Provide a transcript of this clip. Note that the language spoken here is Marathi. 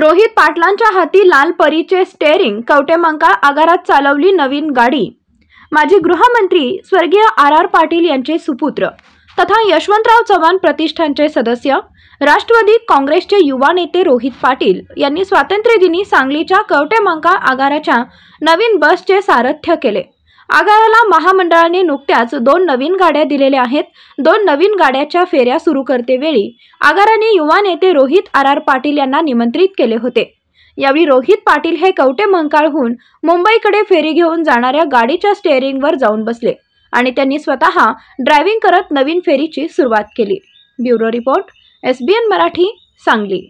रोहित पाटलांच्या हाती लाल परीचे स्टेअरिंग कवटेमंका आगारात चालवली नवीन गाडी. माजी गृहमंत्री स्वर्गीय आर आर पाटील यांचे सुपुत्र. तथा यशवंतराव चव्हाण प्रतिष्ठानचे सदस्य राष्ट्रवादी काँग्रेसचे युवा नेते रोहित पाटील यांनी स्वातंत्र्यदिनी सांगलीच्या कवटेमंका आगाराच्या नवीन बसचे सारथ्य केले. आगाराला महामंडळाने नुकत्याच दोन नवीन गाड्या दिलेल्या आहेत. दोन नवीन गाड्याच्या फेऱ्या सुरू करतेवेळी आगाराने युवा नेते रोहित आर आर पाटील यांना निमंत्रित केले होते. यावेळी रोहित पाटील हे कवटे मंकाळहून मुंबईकडे फेरी घेऊन जाणाऱ्या गाडीच्या स्टेअरिंगवर जाऊन बसले आणि त्यांनी स्वतः ड्रायव्हिंग करत नवीन फेरीची सुरुवात केली. Bureau report S B N Marathi Sangli.